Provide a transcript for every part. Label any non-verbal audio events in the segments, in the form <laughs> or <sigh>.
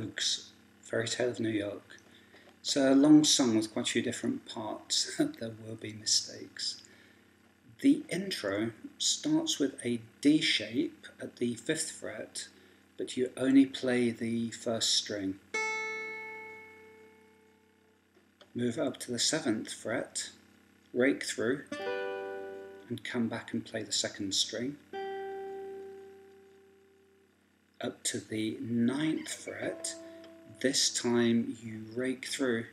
Pogues, Fairy Tale of New York. It's a long song with quite a few different parts. <laughs> there will be mistakes. The intro starts with a D shape at the fifth fret, but you only play the first string. Move up to the seventh fret, rake through, and come back and play the second string. Up to the ninth fret, this time you rake through.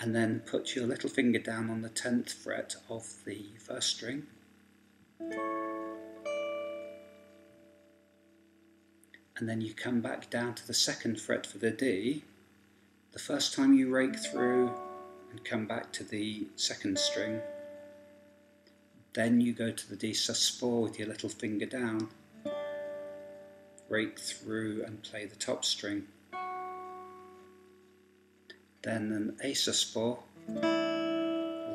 And then put your little finger down on the 10th fret of the first string. And then you come back down to the second fret for the D. The first time you rake through and come back to the second string then you go to the D sus4 with your little finger down break through and play the top string. Then an A sus4,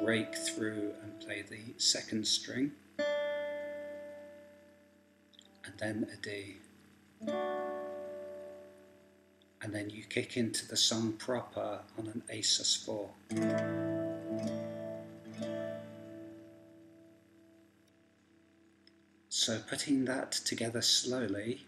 rake through and play the second string, and then a D. And then you kick into the song proper on an A sus4. So putting that together slowly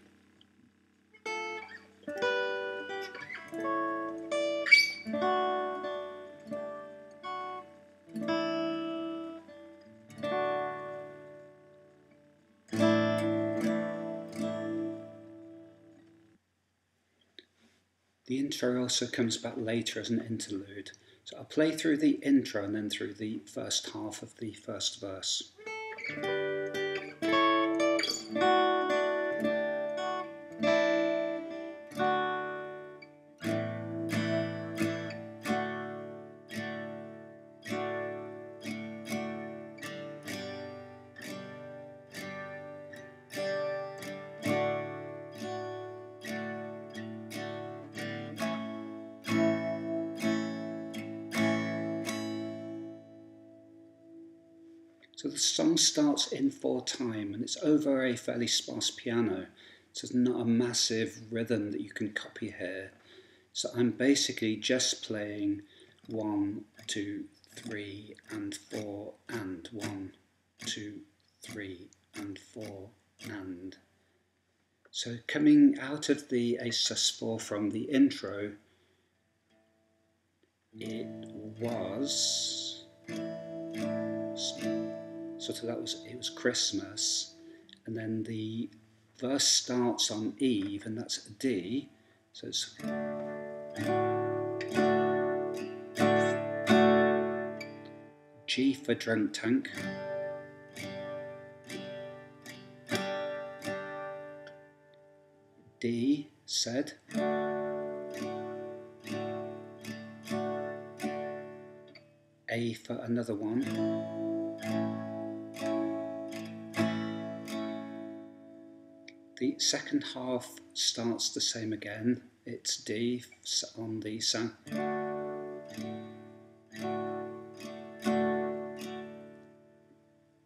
The intro also comes back later as an interlude. So I'll play through the intro and then through the first half of the first verse. So the song starts in four time and it's over a fairly sparse piano. So it's not a massive rhythm that you can copy here. So I'm basically just playing one, two, three, and four, and one, two, three, and four, and. So coming out of the A sus4 from the intro, it was of that was it was Christmas, and then the verse starts on Eve, and that's D, so it's. G for drunk tank. D said. A for another one. The second half starts the same again. It's D on the sound.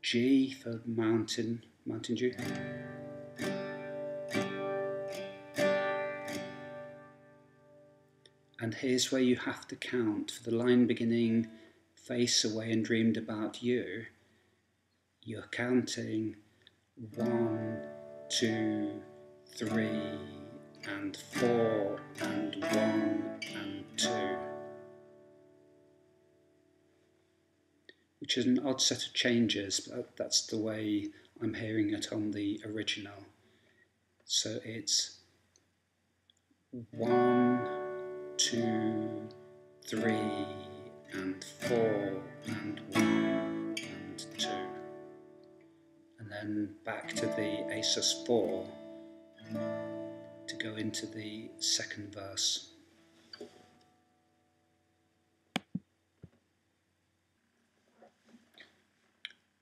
G for mountain, mountain dew. And here's where you have to count for the line beginning face away and dreamed about you. You're counting one, two, three, and four, and one, and two. Which is an odd set of changes, but that's the way I'm hearing it on the original. So it's one, two, three, and four, and one, and two then back to the A sus4 to go into the second verse.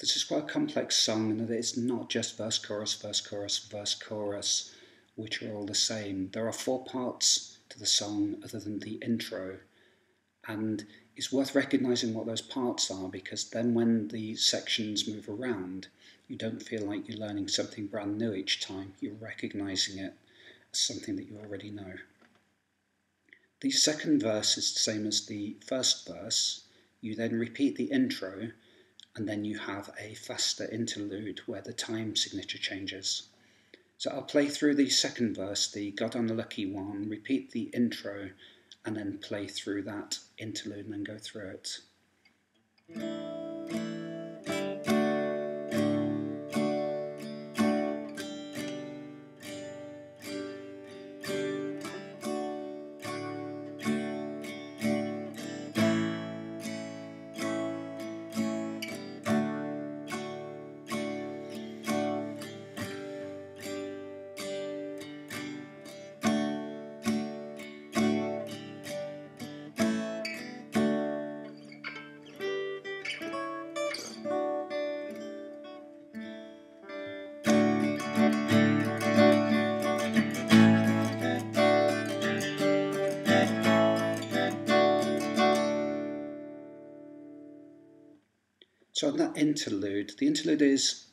This is quite a complex song and it's not just verse, chorus, verse, chorus, verse, chorus, which are all the same. There are four parts to the song other than the intro, and it's worth recognizing what those parts are because then when the sections move around, you don't feel like you're learning something brand new each time. You're recognizing it as something that you already know. The second verse is the same as the first verse. You then repeat the intro and then you have a faster interlude where the time signature changes. So I'll play through the second verse, the God I'm the Lucky One, repeat the intro, and then play through that interlude and then go through it. So on that interlude, the interlude is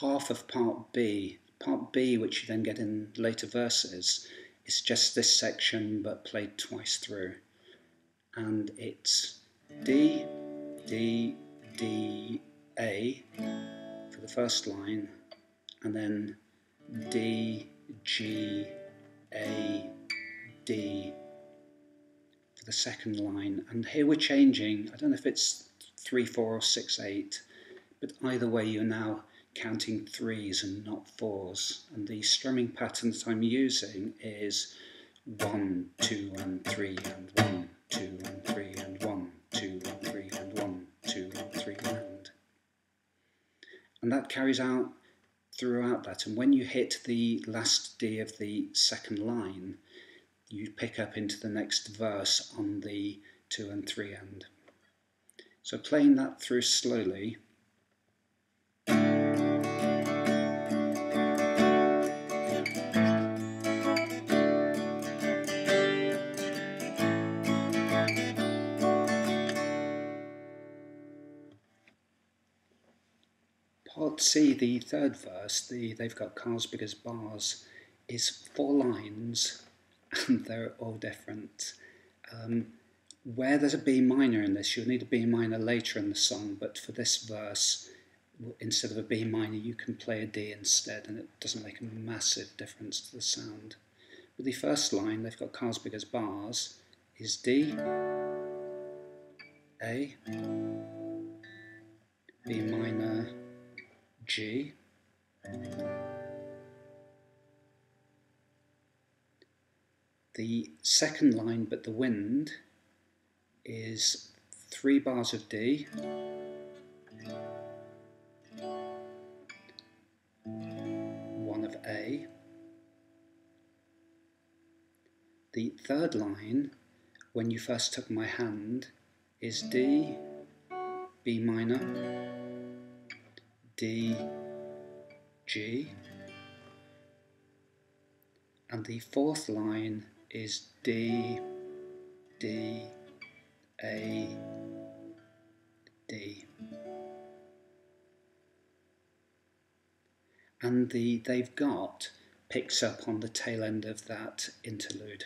half of part B. Part B, which you then get in later verses, is just this section but played twice through. And it's D, D, D, A for the first line, and then D, G, A, D for the second line. And here we're changing, I don't know if it's 3, 4 or 6, 8. But either way you're now counting threes and not fours. And the strumming pattern that I'm using is 1, 2 and 3 and 1, 2 and 3 and 1, 2 and 3 and 1, 2 and 3 and. And that carries out throughout that. And when you hit the last D of the second line, you pick up into the next verse on the 2 and 3 end. So playing that through slowly. Part C, the third verse, the they've got cars as bars, is four lines <laughs> and they're all different. Um, where there's a B minor in this, you'll need a B minor later in the song, but for this verse, instead of a B minor, you can play a D instead, and it doesn't make a massive difference to the sound. With the first line, they've got cars big as bars, is D, A, B minor, G, the second line, but the wind, is three bars of D, one of A. The third line, when you first took my hand, is D, B minor, D, G. And the fourth line is D, D, a, D. And the they've got picks up on the tail end of that interlude.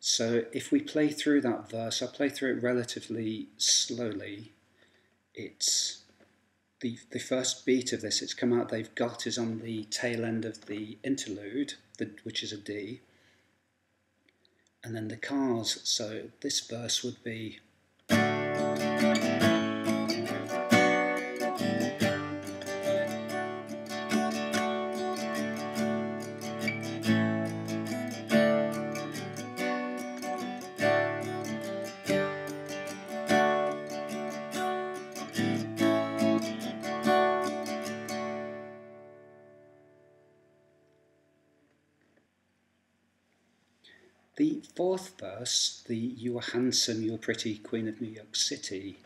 So if we play through that verse, I'll play through it relatively slowly. It's the, the first beat of this, it's come out, they've got is on the tail end of the interlude, the, which is a D and then the cars. So this verse would be The fourth verse, the You are handsome, you are pretty, Queen of New York City,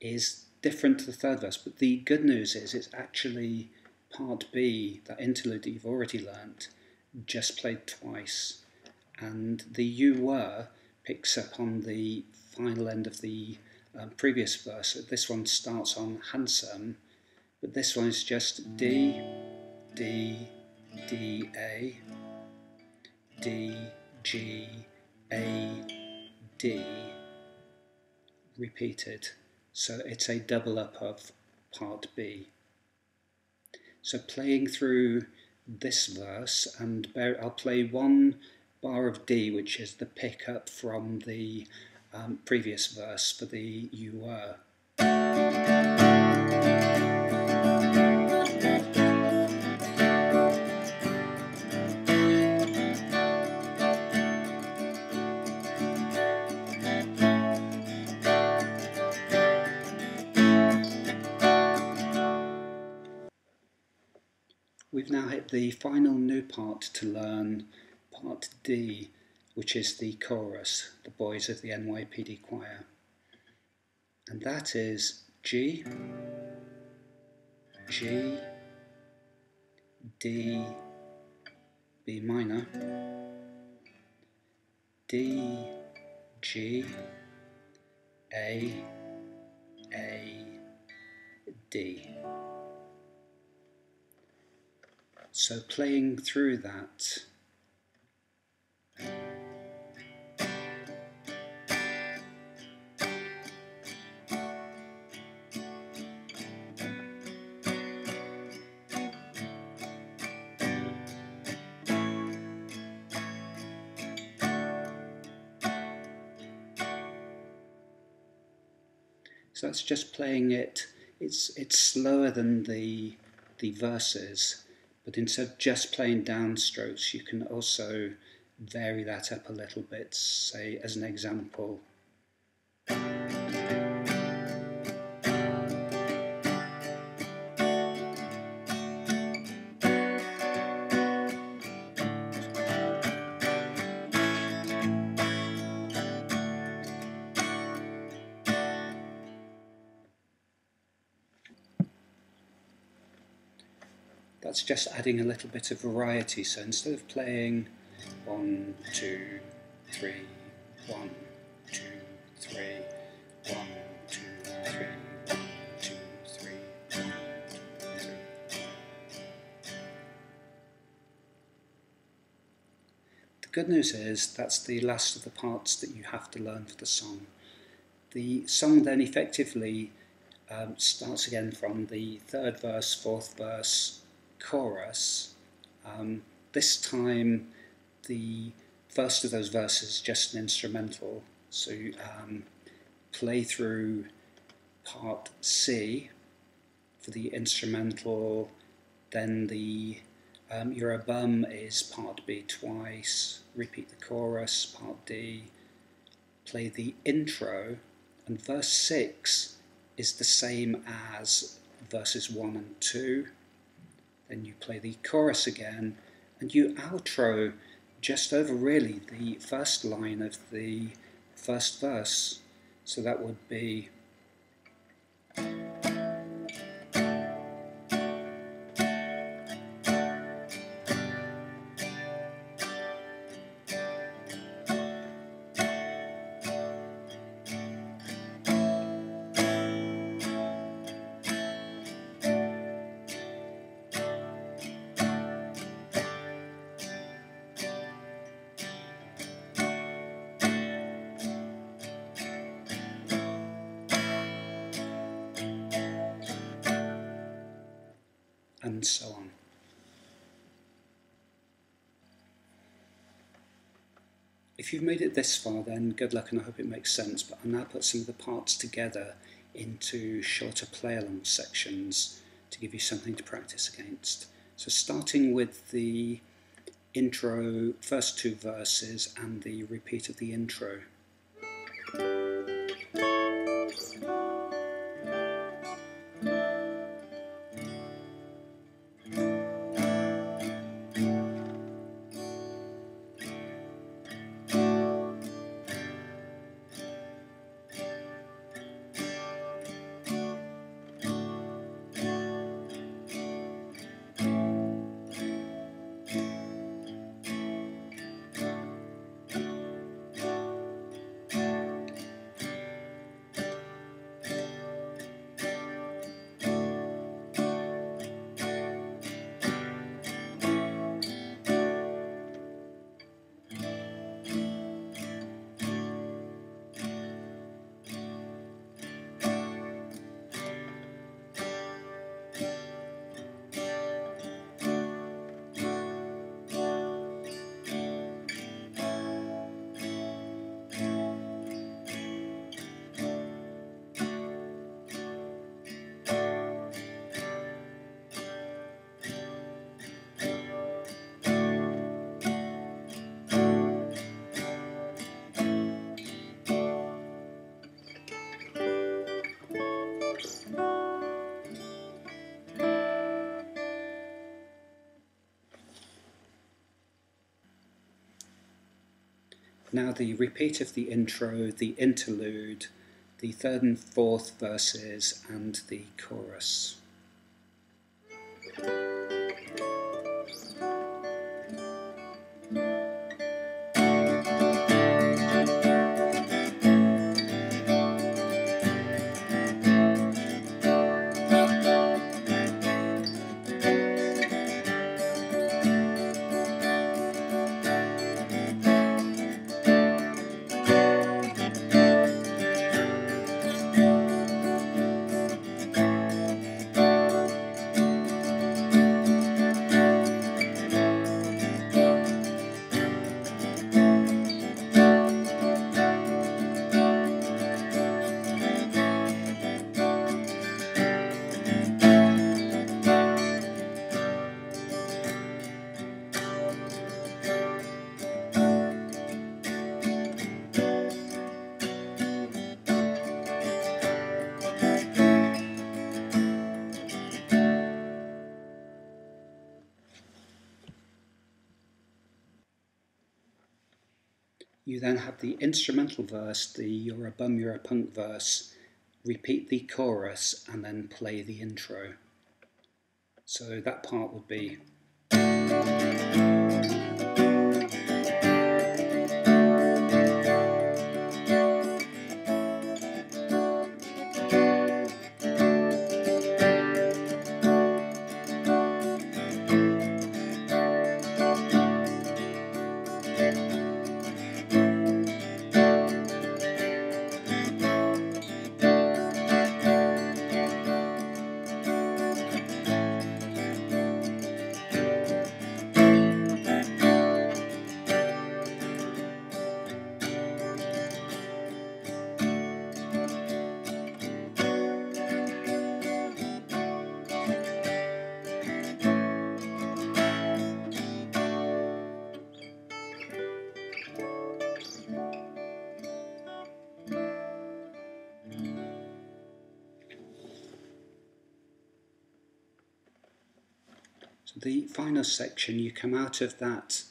is different to the third verse, but the good news is it's actually part B, that interlude that you've already learnt, just played twice. And the You Were picks up on the final end of the um, previous verse. This one starts on handsome, but this one is just D, D, D, A, D, G, A, D, repeated. So it's a double up of part B. So playing through this verse, and I'll play one bar of D, which is the pickup from the um, previous verse for the you were. We've now hit the final new part to learn, part D, which is the chorus, the boys of the NYPD choir. And that is G, G, D, B minor, D, G, A, A, D. So playing through that. So that's just playing it. It's it's slower than the the verses but instead of just playing downstrokes, you can also vary that up a little bit. Say, as an example, that's just adding a little bit of variety. So instead of playing one, two, three, one, two, three, one, two, three, one, two, three, one, two, three. The good news is that's the last of the parts that you have to learn for the song. The song then effectively um, starts again from the third verse, fourth verse, chorus. Um, this time, the first of those verses is just an instrumental. So um, play through part C for the instrumental, then the um, You're a Bum is part B twice, repeat the chorus, part D, play the intro, and verse 6 is the same as verses 1 and 2 then you play the chorus again, and you outro just over really the first line of the first verse. So that would be. And so on. If you've made it this far, then good luck and I hope it makes sense. But I'll now put some of the parts together into shorter play along sections to give you something to practice against. So, starting with the intro, first two verses, and the repeat of the intro. Now the repeat of the intro, the interlude, the third and fourth verses, and the chorus. Then have the instrumental verse, the You're a Bum, You're a Punk verse, repeat the chorus, and then play the intro. So that part would be. The final section, you come out of that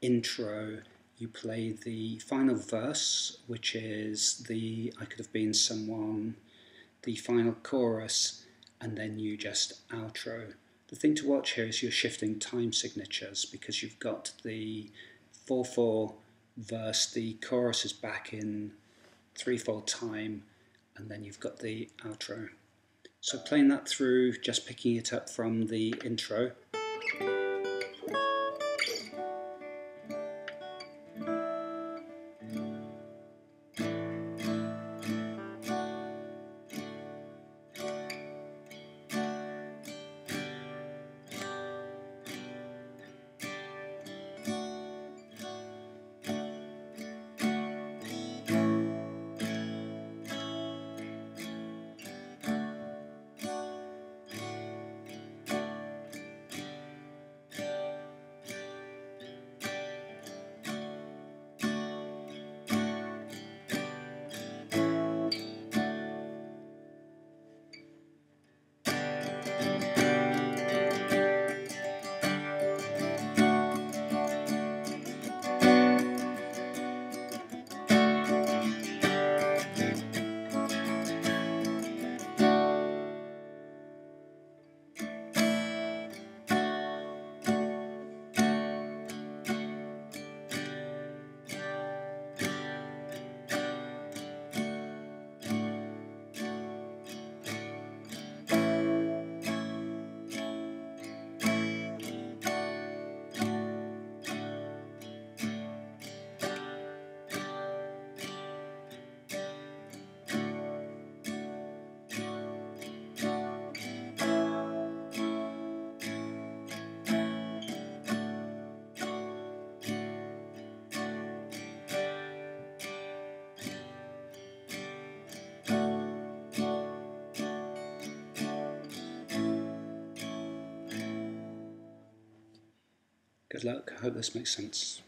intro, you play the final verse, which is the I could have been someone, the final chorus, and then you just outro. The thing to watch here is you're shifting time signatures because you've got the 4-4 verse, the chorus is back in 3-4 time, and then you've got the outro. So playing that through, just picking it up from the intro. Good luck. I hope this makes sense.